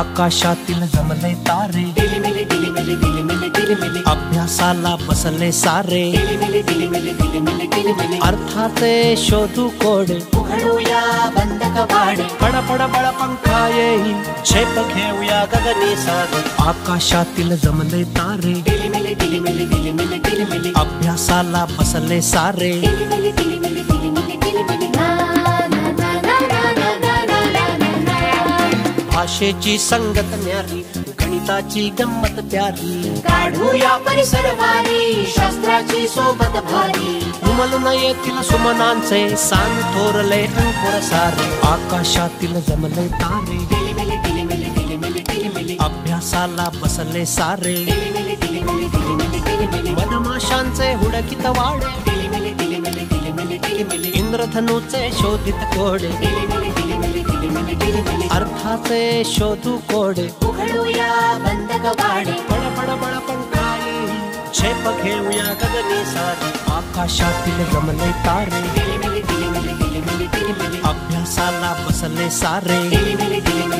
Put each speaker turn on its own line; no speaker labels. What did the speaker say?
आकाशातील जमले तारे. अभ्यासाला बसले सारे. अर्थाचे शोधू कोडे.
झेप घेऊया गगनी
आकाशातील जमले तारे. अभ्यासाला बसले सारे. भाषेची संगत न्यारी गणिताची गंमत प्यारी.
काढूया परिसर वारी शास्त्राची सोबत भारी.
उमलून येतील सुमनांचे सांग थोरले अंकुर सारे. आकाशातील जमले तारे. अभ्यासाला बसले सारे. मधमाशांचे हुडकित वाडे. इंद्रधनुचे शोधित कोडे. हाथे शोधु कोड़े।
उखड़ूया बंद कबाड़े
बड़ा बड़ा बड़ा पंखाई
छे पखे उया गगनी सारे।
आकाशातील रमले तारे।
दिली मिली दिली मिली दिली मिली दिली मिली
अभ्यासाला बसले सारे।
दिली मिली दिली मिली